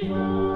Thank you.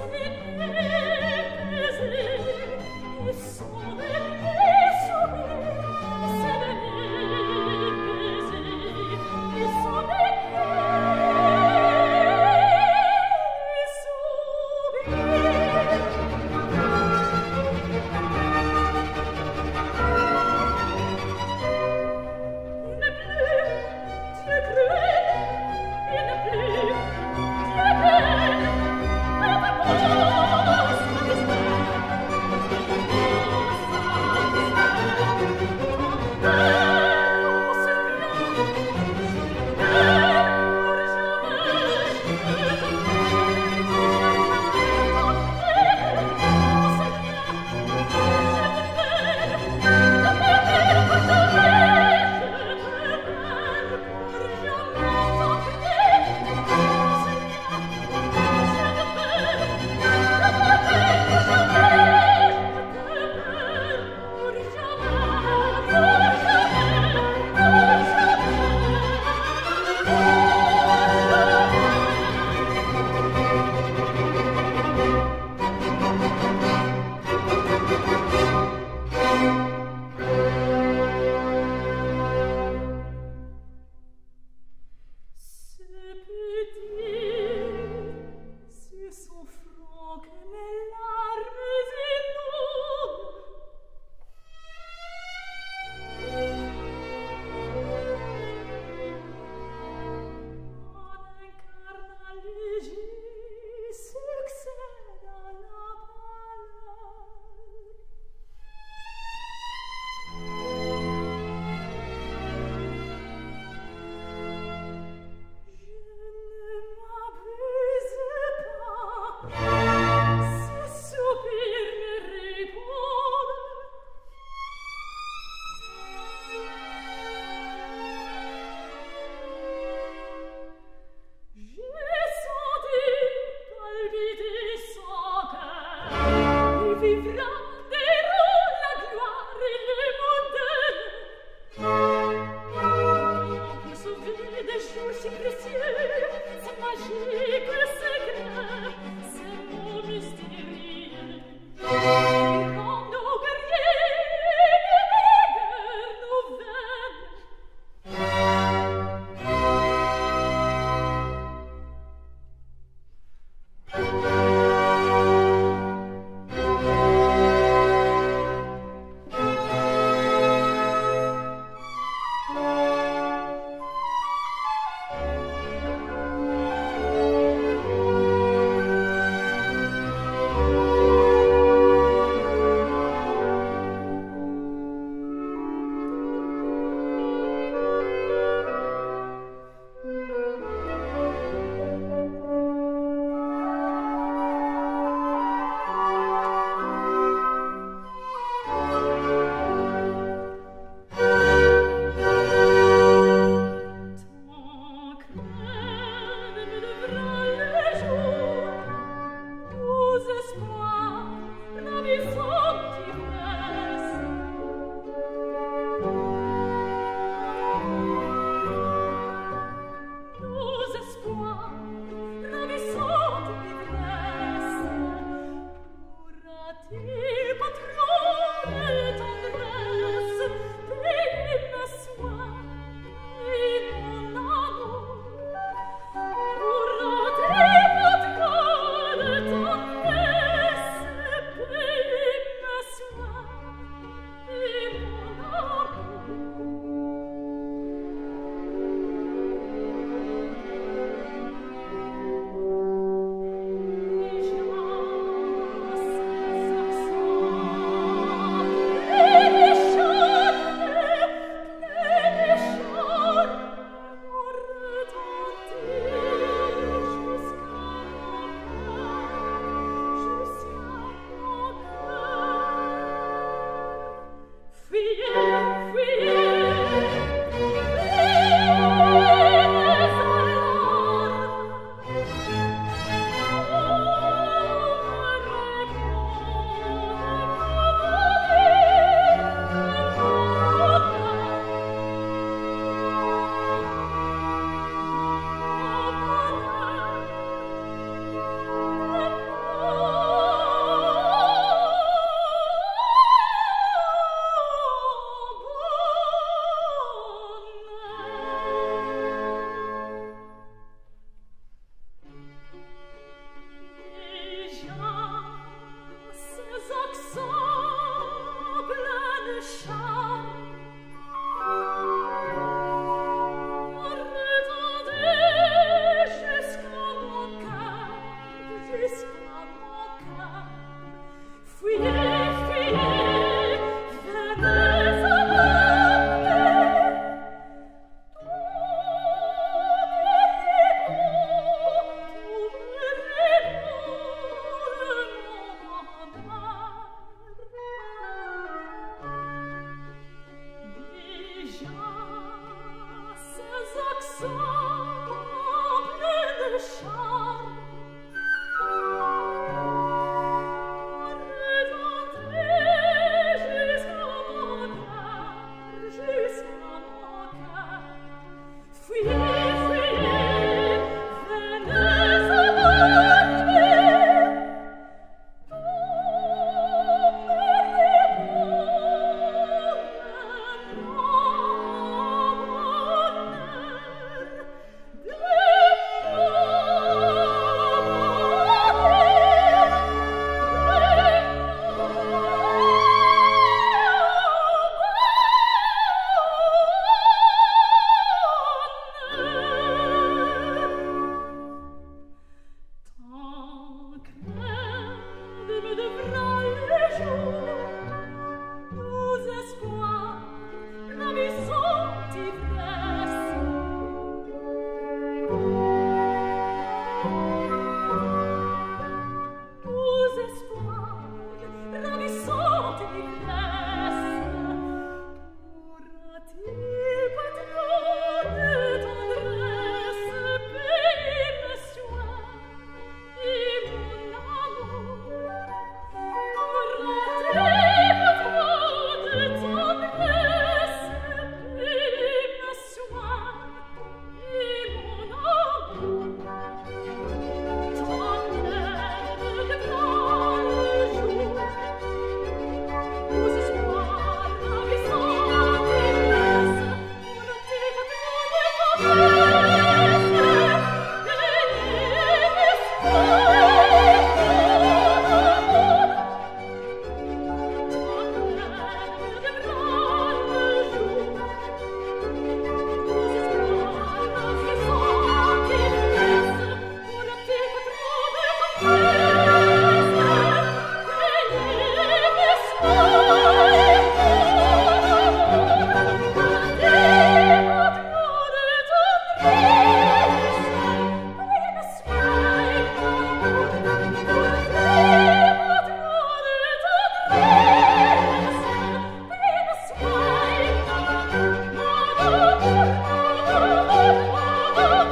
Sophia!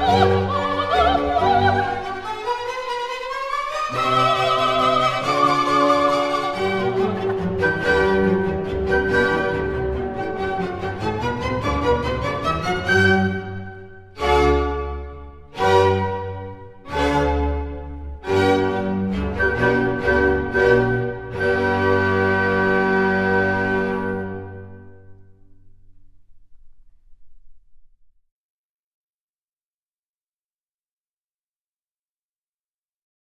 Oh!